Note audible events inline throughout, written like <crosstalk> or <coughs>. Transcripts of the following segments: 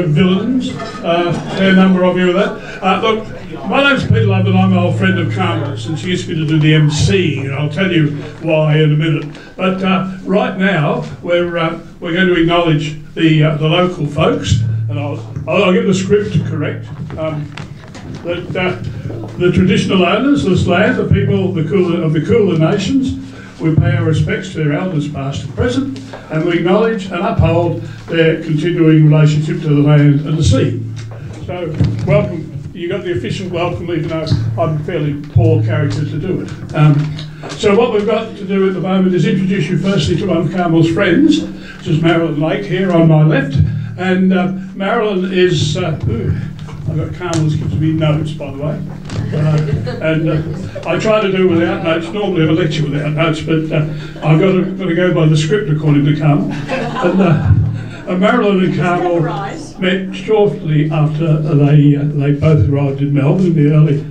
Also villains. Uh, are a number of you of that. Uh, look, my name's Peter Love and I'm an old friend of Carmel's and she used me to do the MC and I'll tell you why in a minute. But uh, right now we're, uh, we're going to acknowledge the, uh, the local folks and I'll, I'll, get the script correct. Um, that uh, the traditional owners of this land, the people of the Kulin, of the Kulin nations, we pay our respects to their elders past and present, and we acknowledge and uphold their continuing relationship to the land and the sea. So, welcome. You got the official welcome, even though I'm a fairly poor character to do it. Um, so, what we've got to do at the moment is introduce you firstly to one of Carmel's friends, which is Marilyn Lake here on my left. And uh, Marilyn is. Uh, ooh, I've got Carmel's gives me notes, by the way. Uh, and uh, I try to do without notes. Normally, I have a lecture without notes, but uh, I've got to, got to go by the script according to Carmel. And, uh, Marilyn and Carmel met shortly after they uh, they both arrived in Melbourne in the early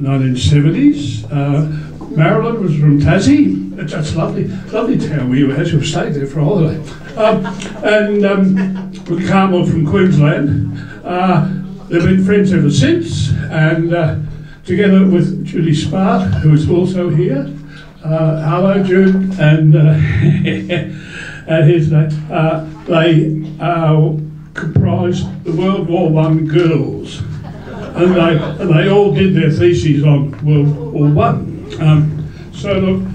1970s. Uh, Marilyn was from Tassie. It's lovely, lovely town you had to have stayed there for a holiday. Um, and um, Carmel from Queensland. They've been friends ever since, and uh, together with Judy Smart, who is also here. Uh, hello, Jude, and, uh, <laughs> and his name. Uh, they uh, comprise the World War One girls, and they and they all did their theses on World War One. Um, so look,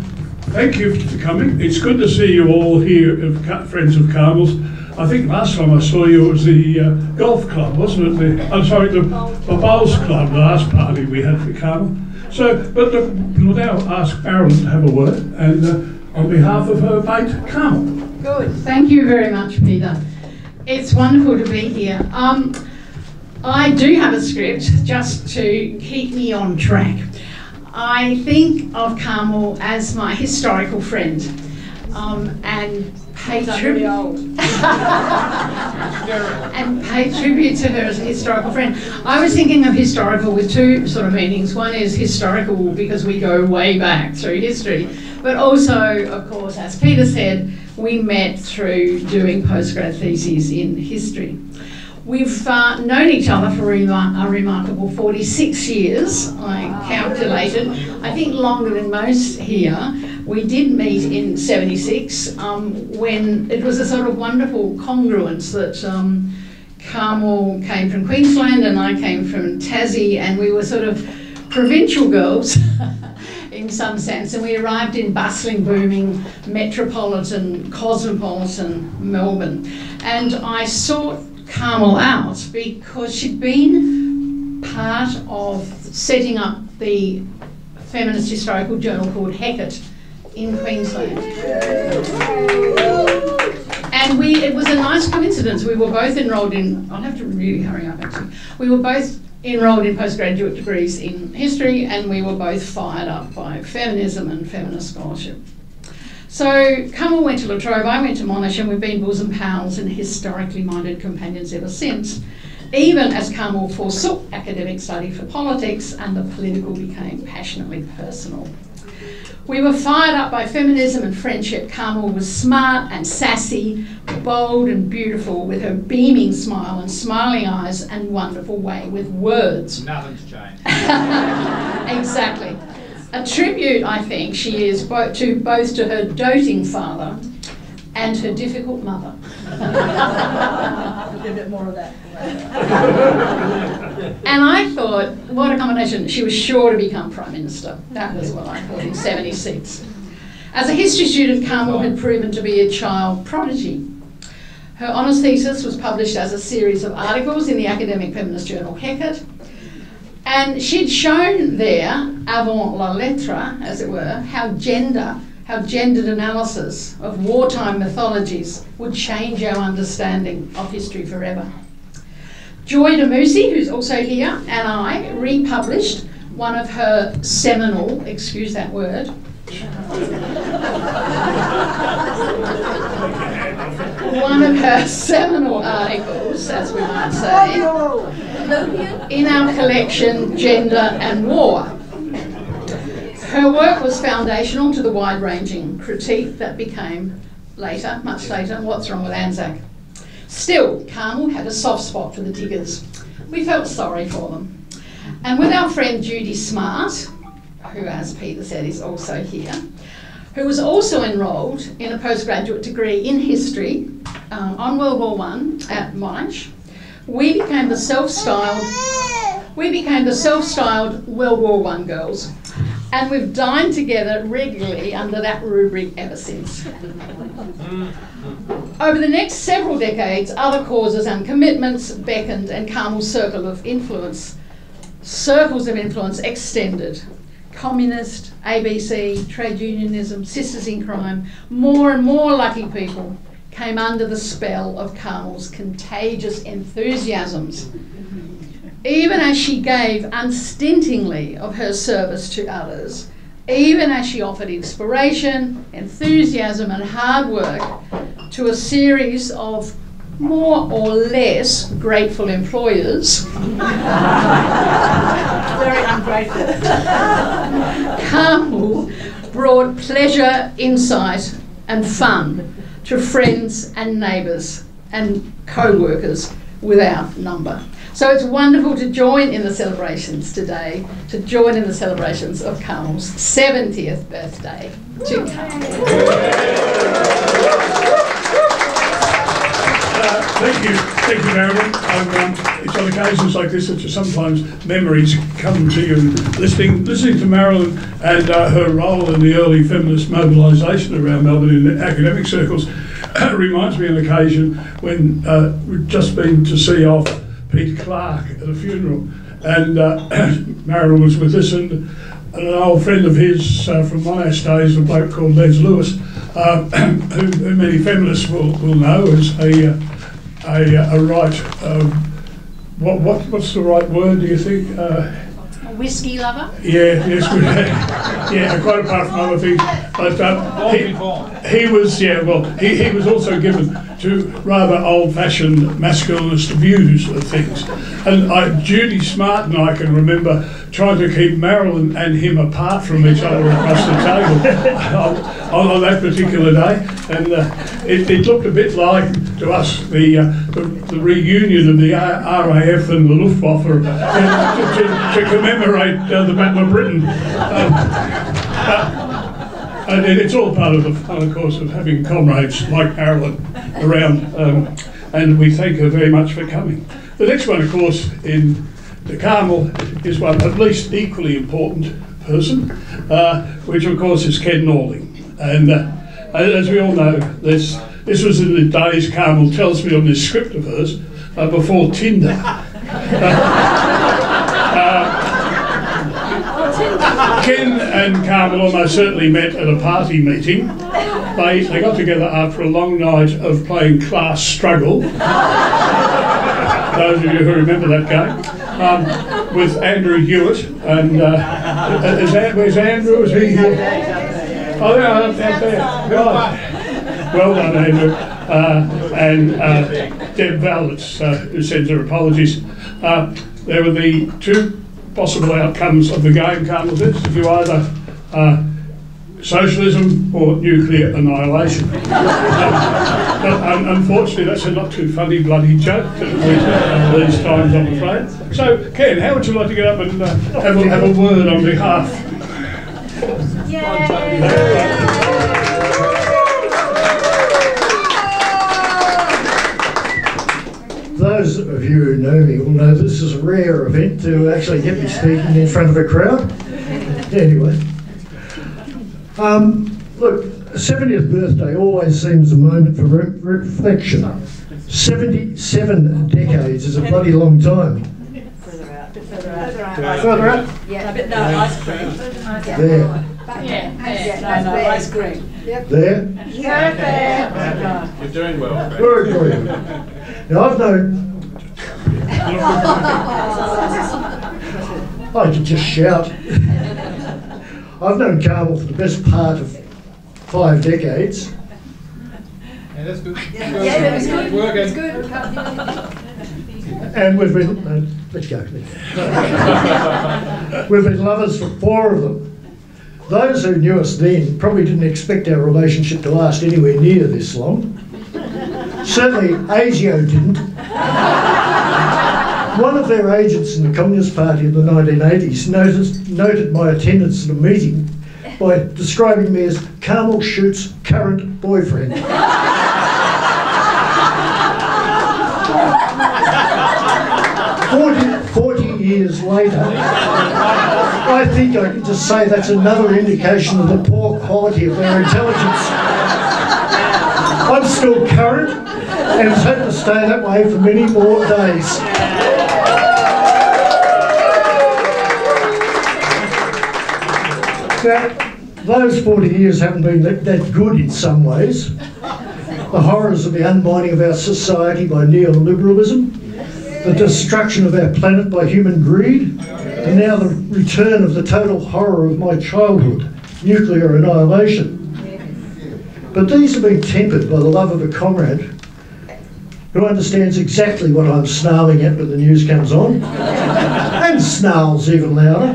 thank you for coming. It's good to see you all here, friends of Carmel's. I think last time I saw you was the uh, golf club, wasn't it? The, I'm sorry, the, the bowls club, the last party we had for Carmel. So, but look, we'll now ask Marilyn to have a word, and uh, on behalf of her mate, Carmel. Good. Thank you very much, Peter. It's wonderful to be here. Um, I do have a script just to keep me on track. I think of Carmel as my historical friend um, and pay tribute <laughs> and pay tribute to her as a historical friend. I was thinking of historical with two sort of meanings. One is historical because we go way back through history, but also, of course, as Peter said, we met through doing postgrad theses in history. We've uh, known each other for a remarkable 46 years, I calculated. I think longer than most here. We did meet in 76 um, when it was a sort of wonderful congruence that um, Carmel came from Queensland and I came from Tassie, and we were sort of provincial girls <laughs> in some sense. And we arrived in bustling, booming, metropolitan, cosmopolitan Melbourne. And I sought Carmel out because she'd been part of setting up the feminist historical journal called Hecate in Queensland. And we, it was a nice coincidence. We were both enrolled in, I'll have to really hurry up actually. We were both enrolled in postgraduate degrees in history and we were both fired up by feminism and feminist scholarship. So Carmel went to La Trobe, I went to Monash, and we've been bosom pals and historically minded companions ever since. Even as Carmel forsook academic study for politics and the political became passionately personal. We were fired up by feminism and friendship. Carmel was smart and sassy, bold and beautiful, with her beaming smile and smiling eyes and wonderful way with words. Nothing's changed. <laughs> exactly. A tribute, I think, she is both to both to her doting father and her difficult mother. <laughs> a bit more of that. <laughs> and I thought, what a combination. She was sure to become Prime Minister. That was what I thought in 76. As a history student, Carmel had proven to be a child prodigy. Her honours thesis was published as a series of articles in the academic feminist journal Hecate. And she'd shown there, avant la lettre, as it were, how gender how gendered analysis of wartime mythologies would change our understanding of history forever. Joy Damousi, who's also here, and I republished one of her seminal, excuse that word, one of her seminal articles, as we might say, oh, in our collection, Gender and War. Her work was foundational to the wide ranging critique that became later, much later, What's Wrong with Anzac? Still, Carmel had a soft spot for the diggers. We felt sorry for them. And with our friend Judy Smart, who, as Peter said, is also here, who was also enrolled in a postgraduate degree in history um, on World War One at Monash, we became the self-styled we became the self-styled World War One girls, and we've dined together regularly under that rubric ever since. Over the next several decades, other causes and commitments beckoned, and Carmel's circle of influence, circles of influence extended. Communist, ABC, trade unionism, sisters in crime, more and more lucky people came under the spell of Carmel's contagious enthusiasms even as she gave unstintingly of her service to others, even as she offered inspiration, enthusiasm, and hard work to a series of more or less grateful employers. <laughs> Very ungrateful. Carmel brought pleasure, insight, and fun to friends and neighbours and co workers without number. So it's wonderful to join in the celebrations today, to join in the celebrations of Carmel's 70th birthday to Carmel. Uh, thank you, thank you, Marilyn. Um, um, it's on occasions like this that sometimes memories come to you. Listening, listening to Marilyn and uh, her role in the early feminist mobilisation around Melbourne in academic circles <coughs> reminds me of an occasion when uh, we'd just been to see off Peter Clark at a funeral, and uh, <clears throat> Marilyn was with us, and, and an old friend of his uh, from Monash days, a bloke called Les Lewis, uh, <clears throat> who, who, many feminists will, will know as a, uh, a, a right, um, what, what, what's the right word, do you think? Uh, whiskey lover? Yeah, yes, <laughs> yeah, quite apart from other things. But um, he, he, was, yeah, well, he, he was also given to rather old-fashioned masculinist views of things. And I, Judy Smart and I can remember trying to keep Marilyn and him apart from each other across the table <laughs> on, on, that particular day. And uh, it, it, looked a bit like, to us, the, uh, the, the, reunion of the RAF and the Luftwaffe to, to, to, commemorate uh, the Battle of Britain. Um, and it's all part of the fun, of course, of having comrades like Marilyn around. Um, and we thank her very much for coming. The next one, of course, in the Carmel is one at least equally important person, uh, which of course is Ken Norling. And uh, as we all know, this this was in the days Carmel tells me on this script of hers uh, before Tinder. <laughs> Uh, Ken and Carmel almost certainly met at a party meeting. They, they got together after a long night of playing class struggle. Those of you who remember that game um, with Andrew Hewitt. And uh, is that, where's Andrew? Is he here? Oh, yeah, out there. Right. Well done, Andrew. Uh, and uh, Deb Vallets, uh, who sends her apologies. Uh, there were the two possible outcomes of the game, Carmel says. If you either uh, socialism or nuclear annihilation. <laughs> but um, unfortunately, that's a not too funny bloody joke at these, these times, I'm afraid. So, Ken, how would you like to get up and uh, have, a, have a word on behalf? Those of you who know me will know this is a rare event to actually get me speaking in front of a crowd. <laughs> Anyway. Um, look, 70th birthday always seems a moment for re reflection. 77 decades is a bloody long time. Further out, bit further out. Further out. Further out? Yeah, a bit, no, ice cream. There. Yeah, no, no, ice cream. Yep. There? Yeah, You're doing well. Very good. Now, I've known... <laughs> I could just shout. <laughs> I've known Carmel for the best part of five decades. Yeah, that's good. Yeah, yeah that was good. Working. good. And we've been, uh, let's go. we've been lovers for four of them. Those who knew us then probably didn't expect our relationship to last anywhere near this long. Certainly, ASIO didn't. One of their agents in the Communist Party in the 1980s noticed, noted my attendance at a meeting by describing me as Carmel Shute's current boyfriend. Forty, 40 years later, I think I can just say that's another indication of the poor quality of their intelligence. I'm still current and intend to stay that way for many more days. Now, those 40 years haven't been that, that good in some ways. The horrors of the undermining of our society by neoliberalism, the destruction of our planet by human greed, and now the return of the total horror of my childhood, nuclear annihilation. But these have been tempered by the love of a comrade who understands exactly what I'm snarling at when the news comes on, and snarls even louder,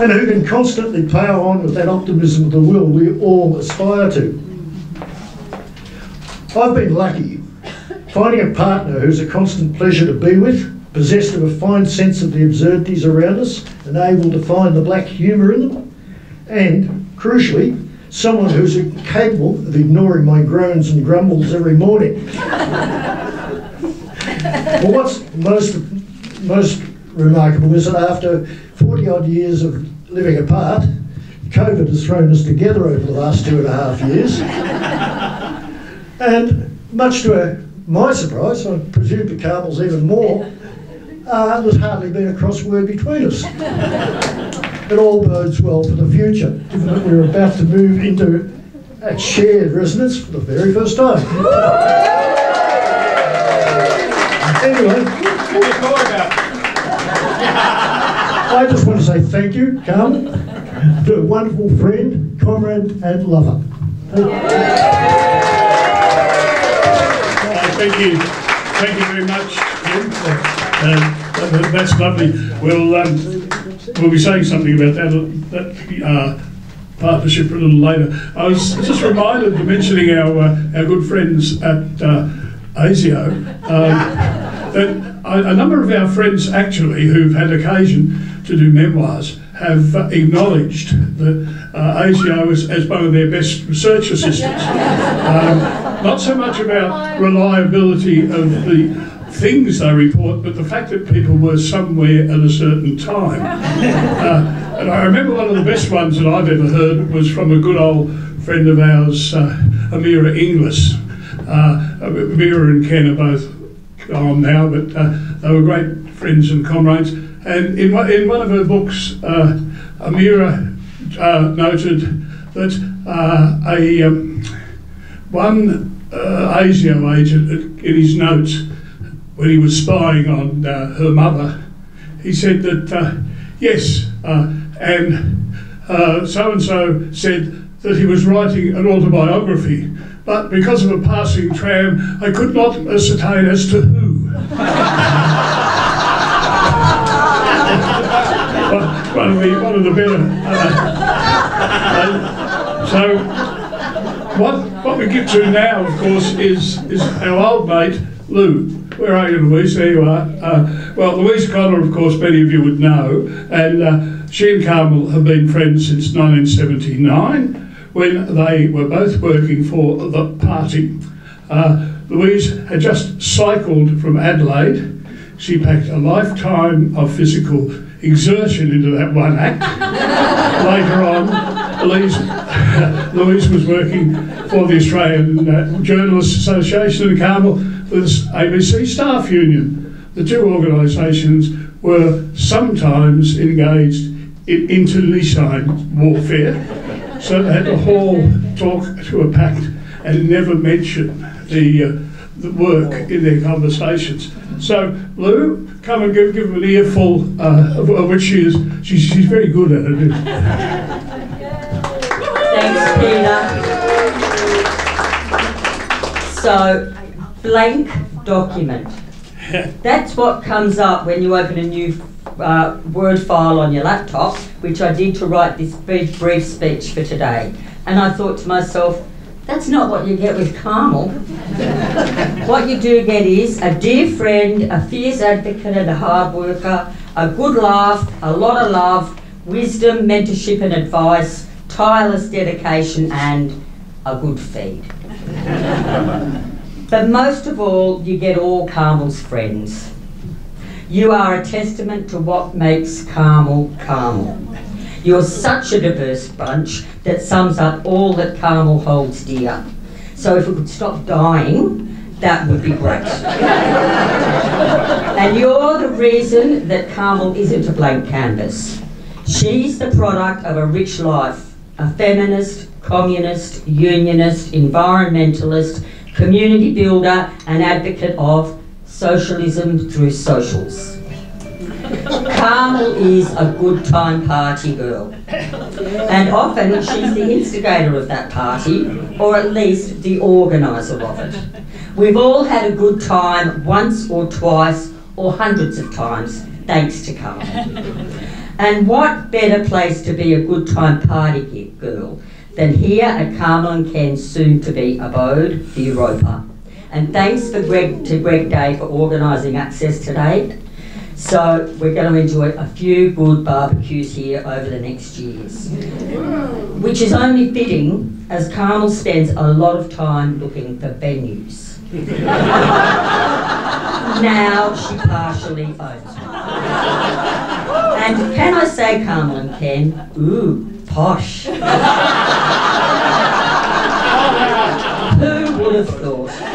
and who can constantly power on with that optimism of the will we all aspire to. I've been lucky finding a partner who's a constant pleasure to be with, possessed of a fine sense of the absurdities around us, and able to find the black humour in them, and, crucially, someone who's capable of ignoring my groans and grumbles every morning. well, what's most, most remarkable is that after 40 odd years of living apart, COVID has thrown us together over the last two and a half years. and much to my surprise, I presume to Carmel's even more, uh, there's hardly been a crossword between us. It all bodes well for the future, given that we're about to move into a shared residence for the very first time. anyway, <laughs> I just want to say thank you, Carmen, to a wonderful friend, comrade, and lover. Thank you. Uh, thank you. Thank you very much, Jim. Uh, that- that's lovely. We'll, um, we'll be saying something about that, that uh, partnership a little later. I was just reminded, mentioning our, uh, our good friends at uh, ASIO, um, that a number of our friends actually who've had occasion to do memoirs have uh, acknowledged that uh, ASIO as, as one of their best research assistants. <laughs> Um, not so much about reliability of the things they report, but the fact that people were somewhere at a certain time. Uh, and I remember one of the best ones that I've ever heard was from a good old friend of ours, uh, Amirah Inglis. Uh, Amirah and Ken are both gone now, but uh, they were great friends and comrades. And in one, in one of her books, uh, Amirah uh, noted that uh, a um, one uh, ASIO agent in his notes when he was spying on uh, her mother, he said that uh, yes, uh, and so and so said that he was writing an autobiography, but because of a passing tram, I could not ascertain as to who. <laughs> one of the one of the better. Uh, so what what we get to now, of course, is is our old mate Lou. Where are you, Louise? There you are. Uh, well, Louise Connor, of course, many of you would know, and uh, she and Carmel have been friends since 1979 when they were both working for the party. Uh, Louise had just cycled from Adelaide. She packed a lifetime of physical exertion into that one act. <laughs> Later on, Louise, <laughs> Louise was working for the Australian uh, Journalists Association and Carmel for the ABC Staff Union. The two organisations were sometimes engaged in internecine warfare, so they had to haul talk to a pact and never mention the, uh, the work in their conversations. So, Lou, come and give, give them an earful, uh, of, of which she is, she's, she's very good at it. Thanks, Peter. So, blank document. That's what comes up when you open a new uh, Word file on your laptop, which I did to write this very brief speech for today. And I thought to myself, That's not what you get with Carmel. <laughs> what you do get is a dear friend, a fierce advocate and a hard worker, a good laugh, a lot of love, wisdom, mentorship and advice, tireless dedication and a good feed. but most of all, you get all Carmel's friends. You are a testament to what makes Carmel Carmel. You're such a diverse bunch that sums up all that Carmel holds dear. So if we could stop dying, that would be great. and you're the reason that Carmel isn't a blank canvas. She's the product of a rich life, a feminist, communist, unionist, environmentalist, community builder, and advocate of socialism through socials. Carmel is a good time party girl. And often she's the instigator of that party, or at least the organiser of it. We've all had a good time once or twice or hundreds of times, thanks to Carmel. And what better place to be a good time party girl than here at Carmel and Ken's soon to be abode, the Europa. And thanks for Greg, to Greg Day for organising access today. So we're going to enjoy a few good barbecues here over the next years. Which is only fitting as Carmel spends a lot of time looking for venues. <laughs> now she partially owns one. And can I say, Carmel and Ken, ooh, posh. <laughs> Who would have thought?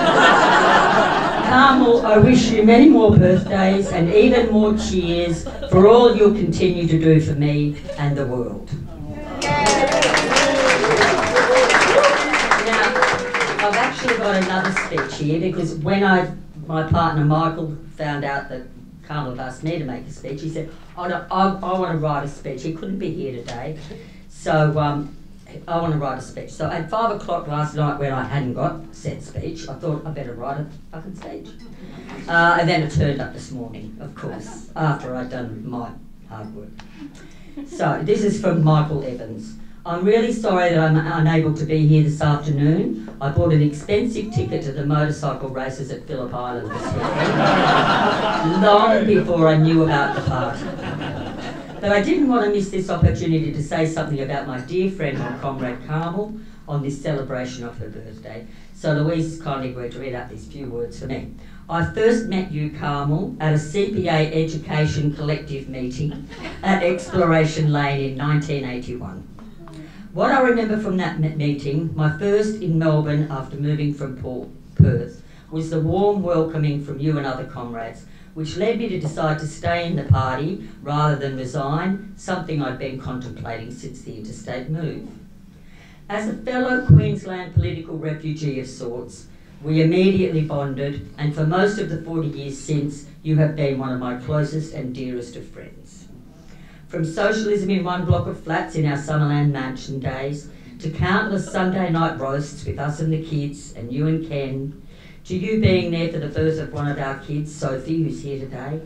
Carmel, I wish you many more birthdays and even more cheers for all you'll continue to do for me and the world. Now, I've actually got another speech here because when I, my partner Michael found out that Carmel asked me to make a speech, he said, oh, no, I, I want to write a speech. He couldn't be here today. So um, I want to write a speech. So at five o'clock last night, when I hadn't got set speech, I thought I better write a fucking speech. Uh, and then it turned up this morning, of course, after I'd done my hard work. So this is from Michael Evans. I'm really sorry that I'm unable to be here this afternoon. I bought an expensive ticket to the motorcycle races at Phillip Island this weekend, <laughs> long before I knew about the party. But I didn't want to miss this opportunity to say something about my dear friend and comrade Carmel on this celebration of her birthday. So Louise kindly agreed to read out these few words for me. I first met you, Carmel, at a CPA Education Collective meeting at Exploration Lane in 1981. What I remember from that meeting, my first in Melbourne after moving from Port Perth, was the warm welcoming from you and other comrades, which led me to decide to stay in the party rather than resign, something I'd been contemplating since the interstate move. As a fellow Queensland political refugee of sorts, we immediately bonded, and for most of the 40 years since, you have been one of my closest and dearest of friends. From socialism in one block of flats in our Summerland mansion days, to countless Sunday night roasts with us and the kids, and you and Ken, to you being there for the birth of one of our kids, Sophie, who's here today,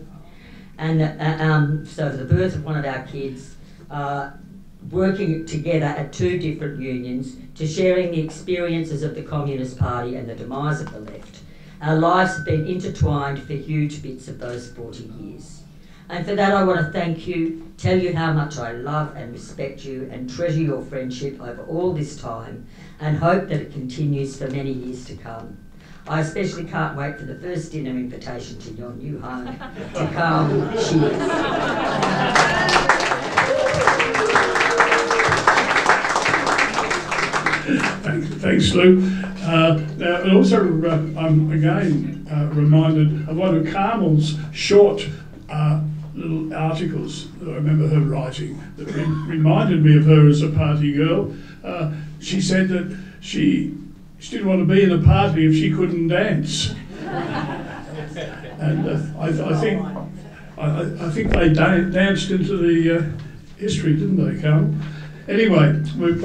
and uh, um, so for the birth of one of our kids, uh, working together at two different unions to sharing the experiences of the Communist Party and the demise of the left. Our lives have been intertwined for huge bits of those 40 years. And for that, I want to thank you, tell you how much I love and respect you, and treasure your friendship over all this time, and hope that it continues for many years to come. I especially can't wait for the first dinner invitation to your new home to come. Cheers. Thanks, Lou. Uh, now, and also, uh, I'm again uh, reminded of one of Carmel's short uh, little articles that I remember her writing that re- reminded me of her as a party girl. Uh, she said that she, she didn't want to be in a party if she couldn't dance. and uh, I, I think I, I think they da- danced into the uh, history, didn't they, Carmel? Anyway,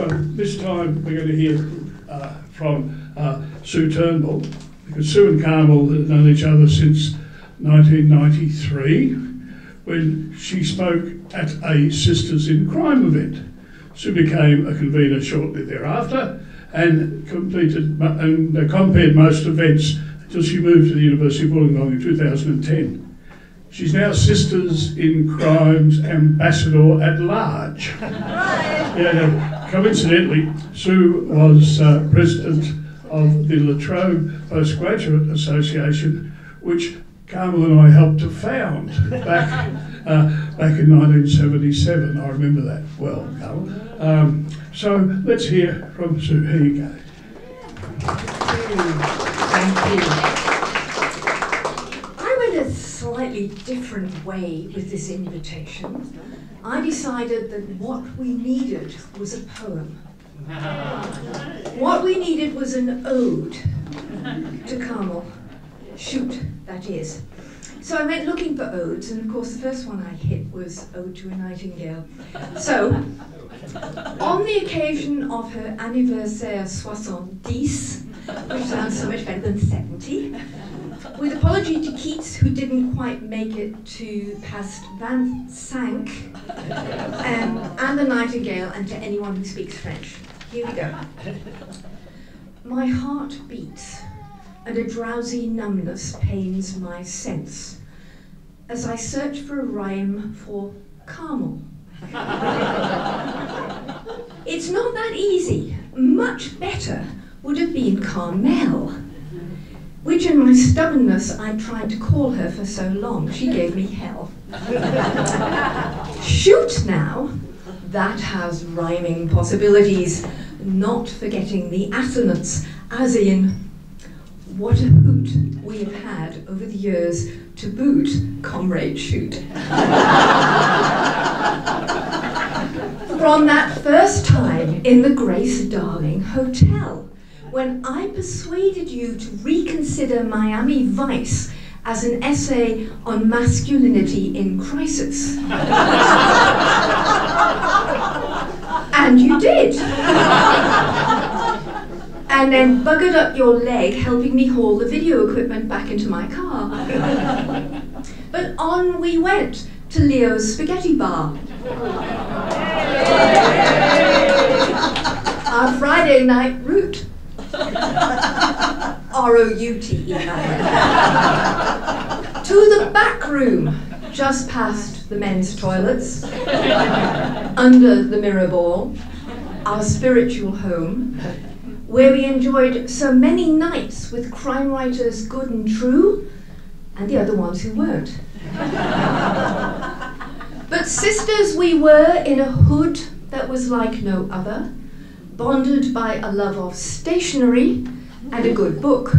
uh, this time we're going to hear uh, from uh, Sue Turnbull, because Sue and Carmel have known each other since 1993, when she spoke at a Sisters in Crime event. Sue became a convener shortly thereafter, and completed and compared most events until she moved to the University of Wollongong in 2010. She's now Sisters in Crime's ambassador at large. Yeah, coincidentally, Sue was uh, president of the La Trobe Postgraduate Association, which Carmel and I helped to found back uh, back in 1977. I remember that well, Carmel. Um, so let's hear from Sue. Here you go. Thank you. I went a slightly different way with this invitation. I decided that what we needed was a poem. <laughs> What we needed was an ode to Carmel. Shute, that is. So I went looking for odes, and of course, the first one I hit was Ode to a Nightingale. So, on the occasion of her anniversaire 70, which sounds so much better than 70, with apology to Keats, who didn't quite make it to past Van Sank, um, and the Nightingale, and to anyone who speaks French. Here we go. My heart beats, and a drowsy numbness pains my sense as I search for a rhyme for Carmel. <laughs> it's not that easy. Much better would have been Carmel which in my stubbornness I tried to call her for so long. She gave me hell. <laughs> Shute now, that has rhyming possibilities, not forgetting the assonance, as in, what a hoot we have had over the years to boot, comrade Shute. <laughs> From that first time in the Grace Darling Hotel when I persuaded you to reconsider Miami Vice as an essay on masculinity in crisis. <laughs> and you did. And then buggered up your leg helping me haul the video equipment back into my car. <laughs> but on we went to Leo's Spaghetti Bar. <laughs> Our Friday night route. <laughs> R O U T E. To the back room, just past the men's toilets, under the mirror ball, our spiritual home, where we enjoyed so many nights with crime writers good and true, and the other ones who weren't. <laughs> but sisters we were in a hood that was like no other bonded by a love of stationery and a good book.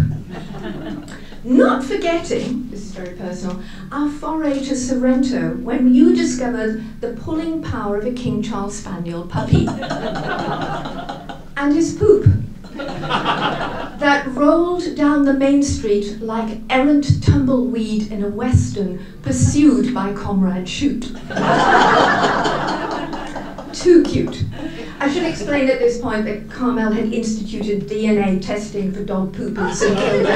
Not forgetting, this is very personal, our foray to Sorrento when you discovered the pulling power of a King Charles Spaniel puppy <laughs> and his poop <laughs> that rolled down the main street like errant tumbleweed in a western pursued by Comrade Shute. <laughs> Too cute. I should explain at this point that Carmel had instituted DNA testing for dog poop St <laughs> Kilda.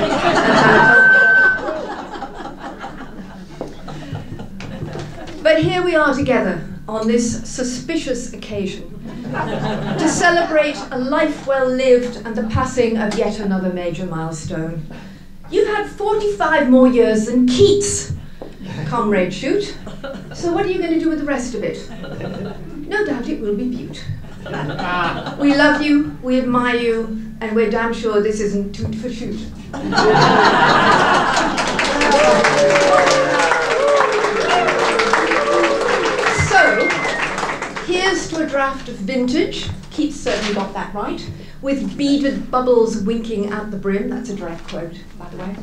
but here we are together on this suspicious occasion to celebrate a life well lived and the passing of yet another major milestone. You've had 45 more years than Keats, Comrade Shute. So what are you going to do with the rest of it? No doubt it will be Butte. We love you, we admire you, and we're damn sure this isn't toot for shoot. <laughs> here's to a draft of vintage. Keats certainly got that right. With beaded bubbles winking at the brim. That's a direct quote, by the way.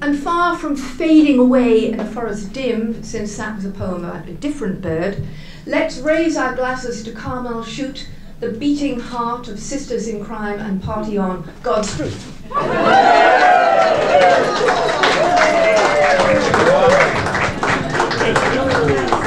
And far from fading away in a forest dim, since that was a poem about a different bird, let's raise our glasses to Carmel Shute, the beating heart of sisters in crime, and party on God's truth. <laughs>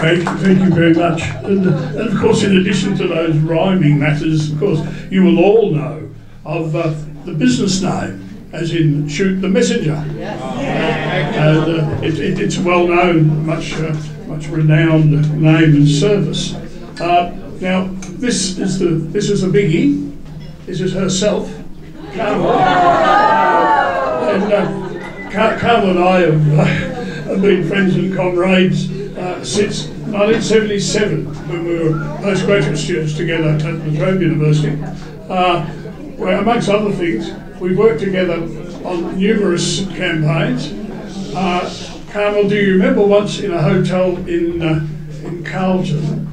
Thank you, thank you very much. And, and of course, in addition to those rhyming matters, of course, you will all know of uh, the business name, as in Shute the Messenger. And uh, it, it, it's well known, much, uh, much renowned name and service. Uh, now, this is the this is a biggie. This is herself, Carmel. and uh, Carmel and I have, uh, <laughs> have been friends and comrades uh, since 1977 when we were postgraduate students together at Trobe University. Uh, where, amongst other things, we worked together on numerous campaigns. Uh, Carmel, do you remember once in a hotel in, uh, in Carlton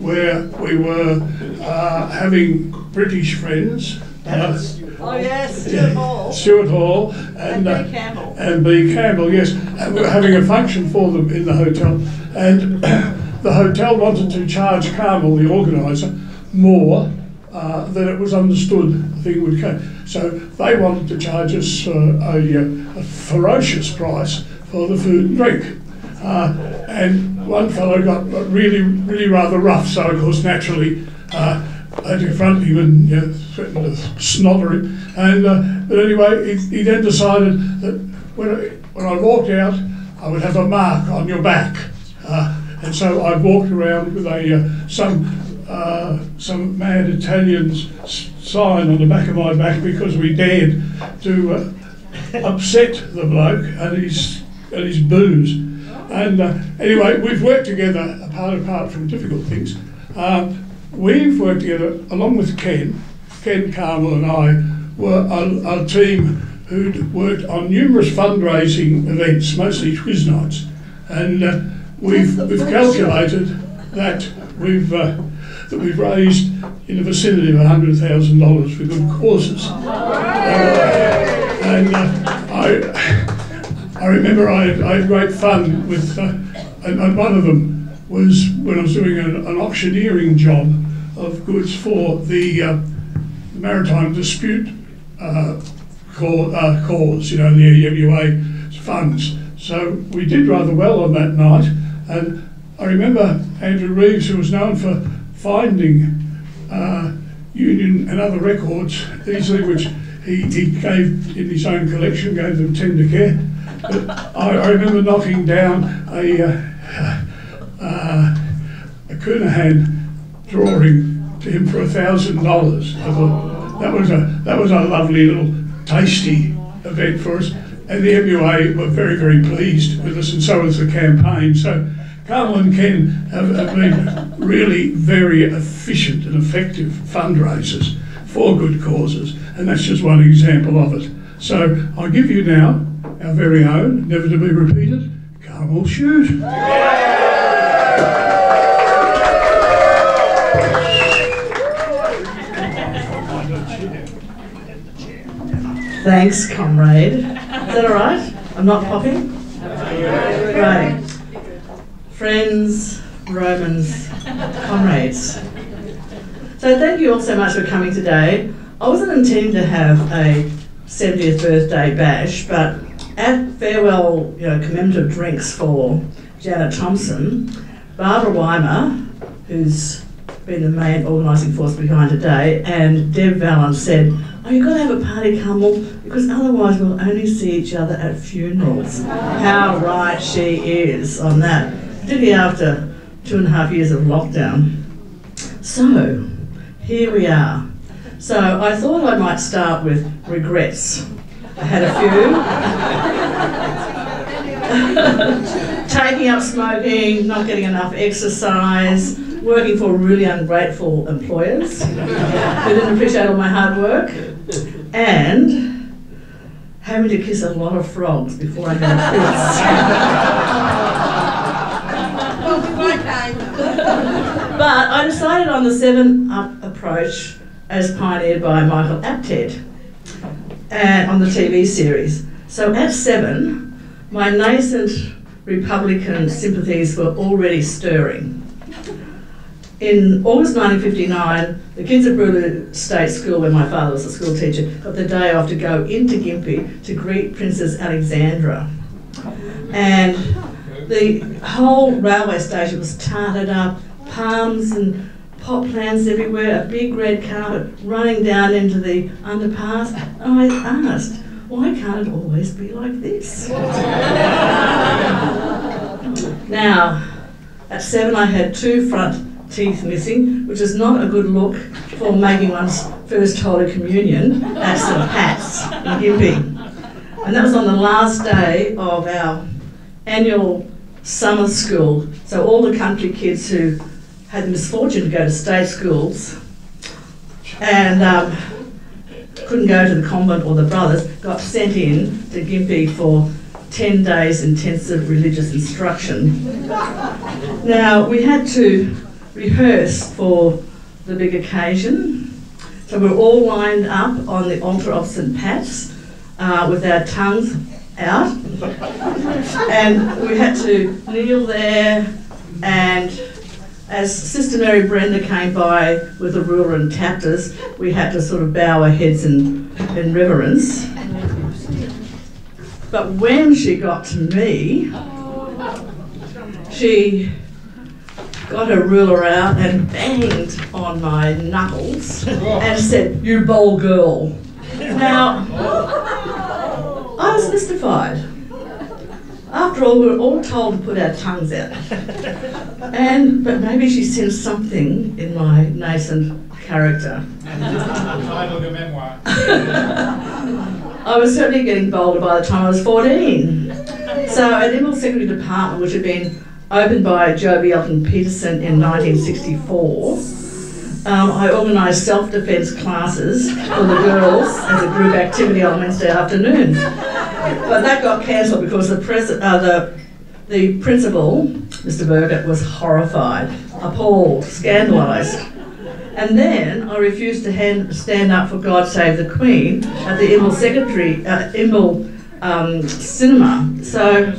where we were uh, having British friends? Uh, Oh, yes, Stuart Hall. <laughs> Stuart Hall and, And B. uh, Campbell. and B. Campbell, yes. And we were having a function for them in the hotel. And <clears throat> the hotel wanted to charge Carmel, the organiser, more uh, than it was understood the thing would go. So they wanted to charge us uh, a, uh, a ferocious price for the food and drink. Uh, and one fellow got really, really rather rough, so of course, naturally, uh, I had to confront him and you know, threaten to snobber him. And uh, but anyway, he, he then decided that when I, when I walked out, I would have a mark on your back. Uh, and so I walked around with a uh, some uh, some mad Italian's sign on the back of my back because we dared to uh, upset the bloke and his and his booze. And uh, anyway, we've worked together apart apart from difficult things. Um, we've worked together along with Ken. Ken Carmel and I were a, a team who'd worked on numerous fundraising events, mostly quiz nights, and uh, we've we've calculated that we've uh, that we've raised in the vicinity of hundred thousand dollars for good causes. Uh, and uh, I, I remember I had, I had great fun with, uh, and, and one of them was when I was doing an, an auctioneering job of goods for the uh, maritime dispute uh, cause, uh, cause, you know, the EWA funds. So we did rather well on that night, and I remember Andrew Reeves, who was known for finding uh, Union and other records easily, which he, he gave in his own collection, gave them tender care. But I, I remember knocking down a, uh, uh, a drawing to him for a thousand dollars. That was a that was a lovely little tasty event for us, and the MUA were very very pleased with us, and so was the campaign. So. Carmel and Ken have, have been really very efficient and effective fundraisers for good causes, and that's just one example of it. So I give you now our very own, never to be repeated, Carmel Shute. Thanks, comrade. Is that all right? I'm not popping? Right. Friends, Romans, comrades. So thank you all so much for coming today. I wasn't intending to have a 70th birthday bash, but at farewell, you know, commemorative drinks for Janet Thompson, Barbara Weimer, who's been the main organising force behind today, and Deb Vallon said, Oh, you've got to have a party, Carmel, because otherwise we'll only see each other at funerals. How right she is on that, particularly after two and a half years of lockdown. So, here we are. So, I thought I might start with regrets. I had a few. <laughs> Taking up smoking, not getting enough exercise, working for really ungrateful employers who didn't appreciate all my hard work, and having to kiss a lot of frogs before I got <laughs> But I decided on the seven up approach as pioneered by Michael Apted and on the TV series. So at seven, my nascent Republican sympathies were already stirring. In August 1959, the kids at Brooloo State School, where my father was a school teacher, got the day off to go into Gympie to greet Princess Alexandra. And the whole railway station was tarted up, palms and pot plants everywhere, a big red carpet running down into the underpass. And I asked, why can't it always be like this? <laughs> now, at seven, I had two front teeth missing, which is not a good look for making one's First Holy Communion at St Pat's in Gympie. And that was on the last day of our annual summer school. So all the country kids who had the misfortune to go to state schools and um, couldn't go to the convent or the brothers got sent in to Gympie for 10 days intensive religious instruction. Now, we had to rehearse for the big occasion. So we we're all lined up on the altar of St. Pat's uh, with our tongues out. and we had to kneel there and as Sister Mary Brenda came by with a ruler and tapped us, we had to sort of bow our heads in, in reverence. But when she got to me, she got her ruler out and banged on my knuckles and said, You bold girl. Now, I was mystified. After all, we're all told to put our tongues out. <laughs> And but maybe she sensed something in my nascent character. Title of your memoir. I was certainly getting bolder by the time I was 14. So at Imbil Secondary Department, which had been opened by Joh Bjelke-Petersen in 1964, um, I organised self-defence classes for the girls as a group activity on Wednesday afternoons. But that got cancelled because the, pres- uh, the, the principal, Mr. Burgett, was horrified, appalled, scandalised. And then I refused to hand, stand up for God Save the Queen at the Imbil Secretary, uh, Imbil um, Cinema. So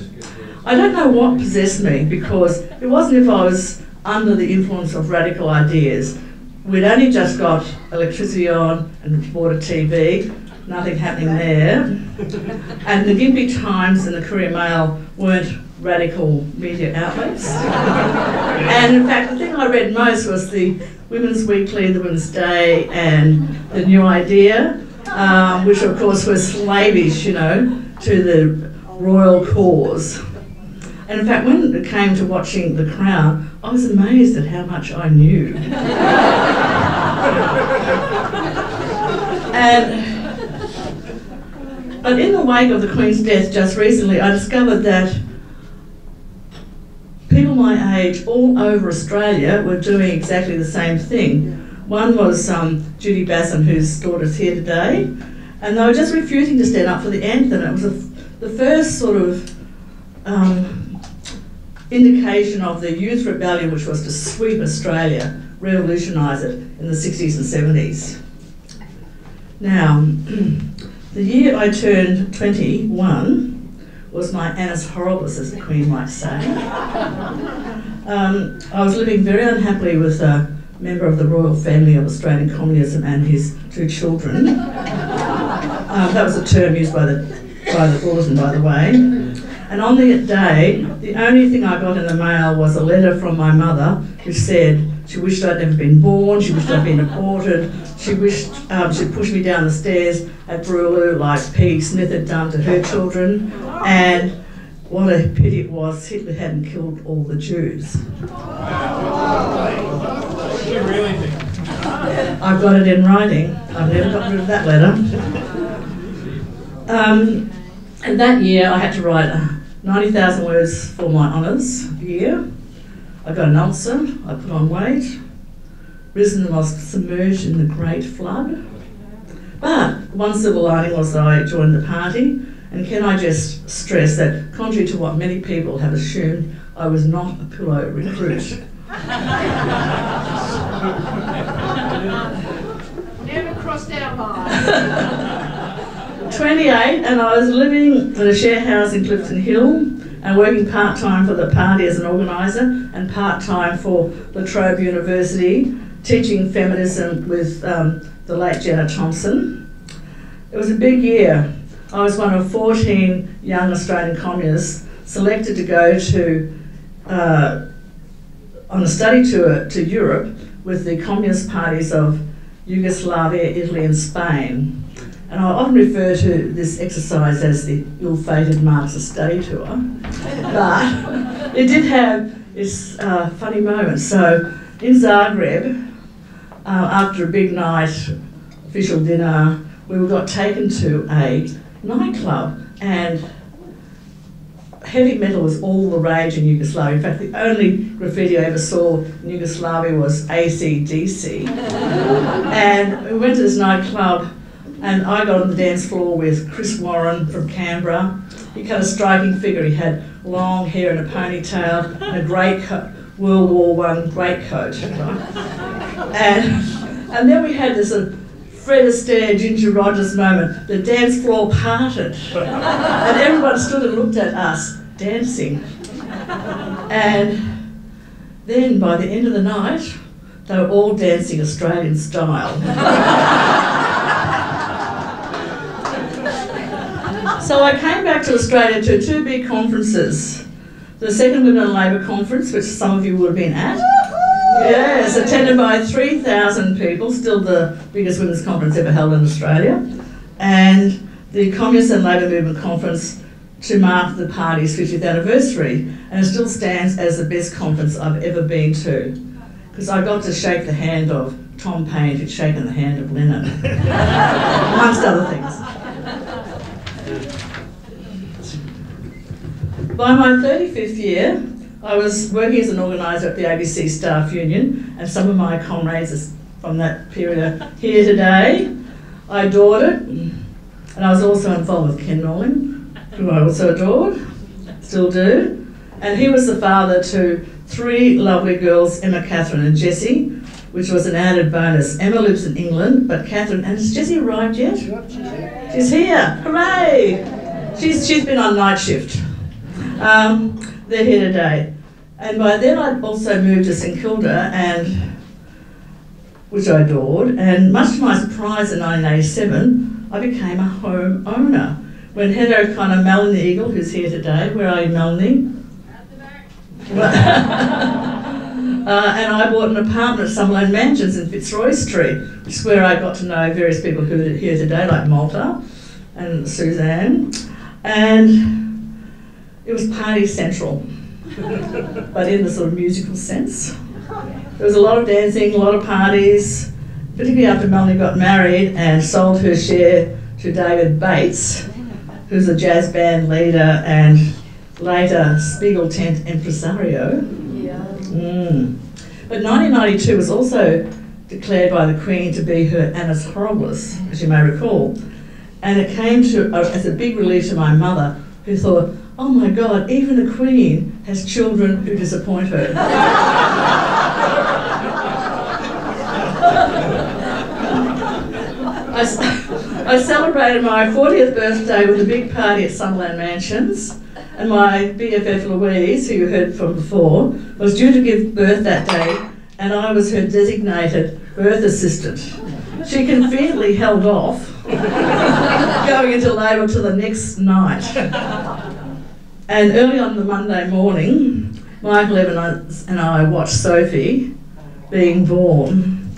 I don't know what possessed me because it wasn't if I was under the influence of radical ideas. We'd only just got electricity on and bought a TV, nothing happening there. And the Gympie Times and the Courier Mail weren't radical media outlets. and in fact, the thing I read most was the Women's Weekly, the Women's Day, and the New Idea, um, which of course was slavish, you know, to the royal cause. And in fact, when it came to watching The Crown, I was amazed at how much I knew. <laughs> and, but in the wake of the Queen's death just recently, I discovered that people my age all over Australia were doing exactly the same thing. One was um, Judy Basson, whose daughter's here today, and they were just refusing to stand up for the anthem. It was a, the first sort of um, indication of the youth rebellion, which was to sweep Australia, revolutionise it in the 60s and 70s. Now, <clears throat> the year I turned 21 was my annus horribilis, as the Queen might say. <laughs> Um, I was living very unhappily with a member of the royal family of Australian communism and his two children. <laughs> Um, that was a term used by the, by the bulletin, by the way. And on the day, the only thing I got in the mail was a letter from my mother which said she wished I'd never been born, she wished I'd been aborted, she wished um, she'd push me down the stairs at Brooloo like Peggy Smith had done to her children, and what a pity it was Hitler hadn't killed all the Jews. I've got it in writing. I've never got rid of that letter. Um, and that year I had to write 90,000 words for my honours year. I got an ulcer, I put on weight, risen and was submerged in the great flood. But one silver lining was that I joined the party, and can I just stress that, contrary to what many people have assumed, I was not a pillow recruit. <laughs> <laughs> Never crossed our mind. <laughs> 28, and I was living in a share house in Clifton Hill and working part time for the party as an organiser and part time for La Trobe University, teaching feminism with um, the late Jenna Thompson. It was a big year. I was one of 14 young Australian communists selected to go to uh, on a study tour to Europe with the communist parties of Yugoslavia, Italy, and Spain. And I often refer to this exercise as the ill-fated Marxist Day tour, but it did have its uh, funny moments. So in Zagreb, uh, after a big night official dinner, we got taken to a nightclub and heavy metal was all the rage in Yugoslavia. In fact, the only graffiti I ever saw in Yugoslavia was ACDC. <laughs> and we went to this nightclub and I got on the dance floor with Chris Warren from Canberra. He cut a striking figure. He had long hair and a ponytail and a great co- World War One greatcoat. Right? <laughs> And, and then we had this uh, Fred Astaire, Ginger Rogers moment. The dance floor parted. and everyone stood and looked at us dancing. And then by the end of the night, they were all dancing Australian style. <laughs> So I came back to Australia to two big conferences. The second Women Labour conference, which some of you would have been at. Yes, attended by 3,000 people, still the biggest women's conference ever held in Australia. And the Communist and Labour Movement conference to mark the party's 50th anniversary. And it still stands as the best conference I've ever been to. Because I got to shake the hand of Tom Paine, who'd shaken the hand of Lenin, <laughs> amongst other things. By my 35th year, I was working as an organiser at the ABC Staff Union, and some of my comrades from that period are here today. I adored it, and I was also involved with Ken Norling, who I also adored, still do. And he was the father to three lovely girls, Emma, Catherine, and Jessie, which was an added bonus. Emma lives in England, but Catherine, and has Jessie arrived yet? She's here, hooray! She's, she's been on night shift. Um, they're here today. And by then I'd also moved to St Kilda, and which I adored. And much to my surprise, in 1987, I became a home owner. When Head O'Connor, Melanie Eagle, who's here today, where are you, Melanie? <laughs> uh, and I bought an apartment at Summerland Mansions in Fitzroy Street, which is where I got to know various people who are here today, like Malta and Suzanne. And it was party central, but in the sort of musical sense. There was a lot of dancing, a lot of parties, particularly after Melanie got married and sold her share to David Bates, who's a jazz band leader and later Spiegel tent impresario. Yeah. Mm. But 1992 was also declared by the Queen to be her annus horribilis, as you may recall. And it came to uh, as a big relief to my mother, who thought, oh my God, even the Queen has children who disappoint her. I celebrated my 40th birthday with a big party at Summerland Mansions, and my BFF Louise, who you heard from before, was due to give birth that day, and I was her designated birth assistant. She conveniently held off <laughs> going into labour till the next night. And early on the Monday morning, Michael Evans and I watched Sophie being born,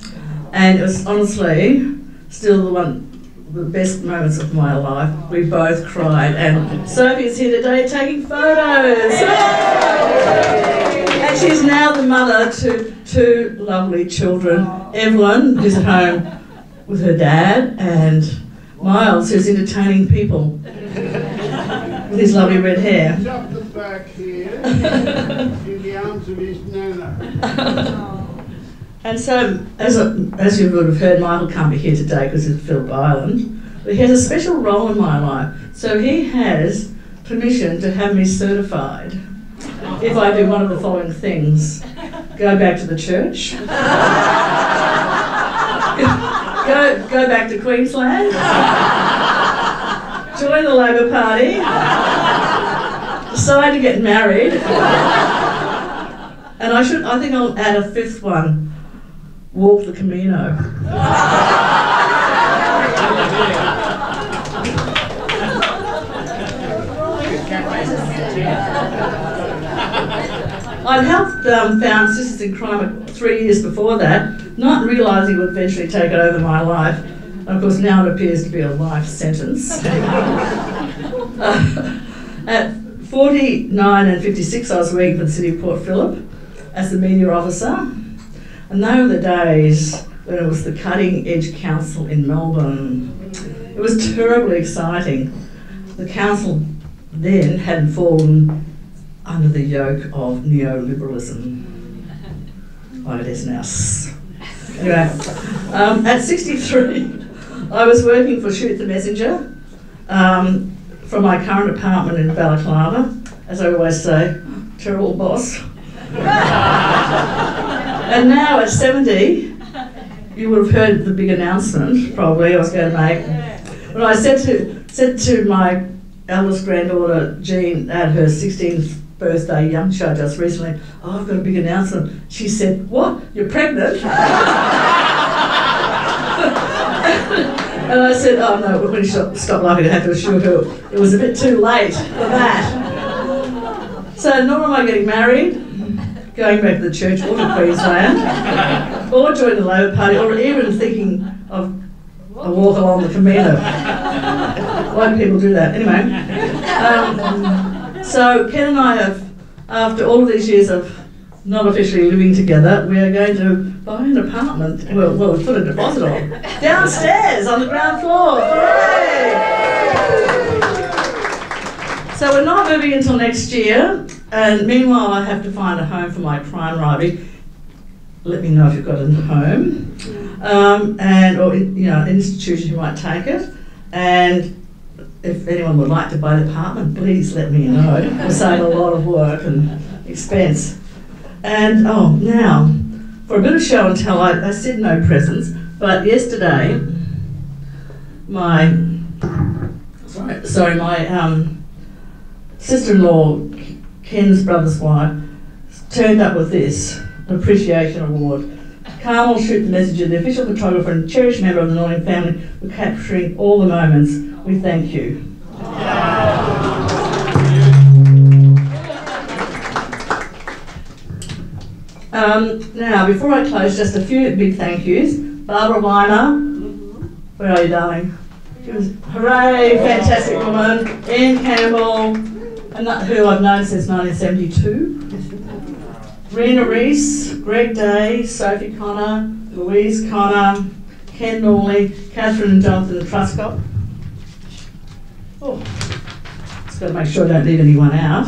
and it was honestly still the one the best moments of my life. We both cried, and Sophie is here today taking photos. And she's now the mother to two lovely children, Evelyn, who's at home with her dad, and Miles, who's entertaining people with his lovely red hair. He's up the back here, in the arms of his nana. <laughs> And so, as, as you would have heard, Michael can't be here today because he's at Phillip Island, but he has a special role in my life. So he has permission to have me certified if I do one of the following things go back to the church, <laughs> go, go back to Queensland, join the Labor Party, decide to get married, and I should, I think I'll add a fifth one walk the Camino. I'd helped um, found Sisters in Crime three years before that, not realising it would eventually take over my life. Of course, now it appears to be a life sentence. <laughs> Uh, at 49 and 56, I was working for the City of Port Phillip as the media officer. And they were the days when it was the Cutting Edge Council in Melbourne. It was terribly exciting. The council then had fallen under the yoke of neoliberalism. Like it is now. Anyway, um, at 63, I was working for Shute the Messenger um, from my current apartment in Balaclava, as I always say, terrible boss. <laughs> and now at 70, you would have heard the big announcement probably I was going to make. When I said to said to my eldest granddaughter Jean at her 16th birthday young show just recently, oh, I've got a big announcement. She said, What? You're pregnant? <laughs> and I said, Oh no, when she stopped laughing, I had to assure her it was a bit too late for that. So, nor am I getting married, going back to the church or to Queensland, or joining the Labor Party, or even thinking of a walk along the Camino. Why do people do that? Anyway. Um, so Ken and I have, after all of these years of not officially living together, we are going to buy an apartment. Well, well we put a deposit on downstairs on the ground floor. Hooray! So we're not moving until next year, and meanwhile I have to find a home for my prime rival. Let me know if you've got a home, um, and or you know an institution who might take it, and if anyone would like to buy the apartment, please let me know. It'll save a lot of work and expense. And oh, now for a bit of show and tell, I, I said no presents, but yesterday my sorry, sorry my um, sister-in-law, Ken's brother's wife, turned up with this appreciation award. Carmel Shute the Messenger, the official photographer and cherished member of the Norling family, for capturing all the moments. We thank you. Um, now, before I close, just a few big thank yous. Barbara Weiner, where are you, darling? Was, hooray, fantastic woman. Ian Campbell, who I've known since 1972. Rena Reese, Greg Day, Sophie Connor, Louise Connor, Ken Norling, Catherine and Jonathan Truscott. Oh, just got to make sure I don't leave anyone out.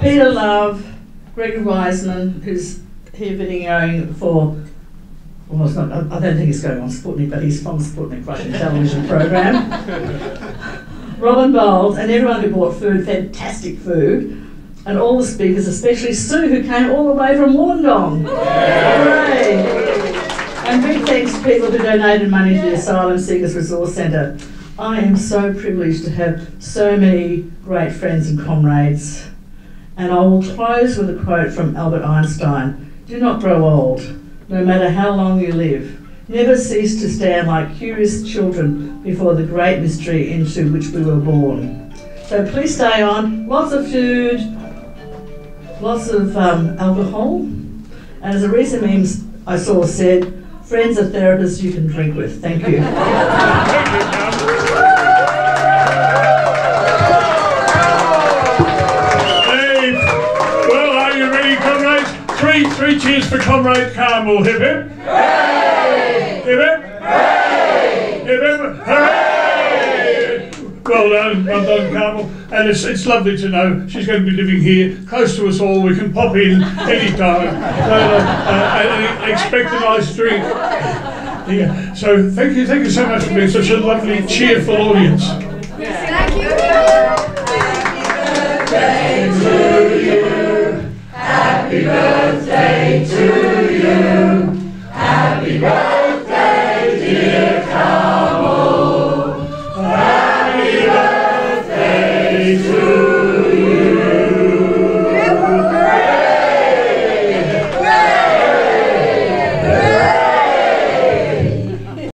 Peter Love, Gregory Vaisman, who's here videoing for, well, it's not, I don't think he's going on Sputnik, but he's from Sputnik Russian <laughs> television program. Robin Bold, and everyone who bought food, fantastic food, and all the speakers, especially Sue, who came all the way from Wollongong. Hooray! And big thanks to people who donated money to the Asylum Seekers Resource Centre. I am so privileged to have so many great friends and comrades. And I will close with a quote from Albert Einstein Do not grow old, no matter how long you live. Never cease to stand like curious children before the great mystery into which we were born. So please stay on. Lots of food, lots of um, alcohol. And as a recent meme I saw said, friends are therapists you can drink with. Thank you. <laughs> Three, three cheers for Comrade Carmel. Hip hip. Hip hip. Hip hip. Hooray! Well done, well done, Carmel. And it's, it's lovely to know she's going to be living here, close to us all. We can pop in any time uh, and expect a nice drink. Yeah. So thank you, thank you so much for being such a lovely, cheerful audience.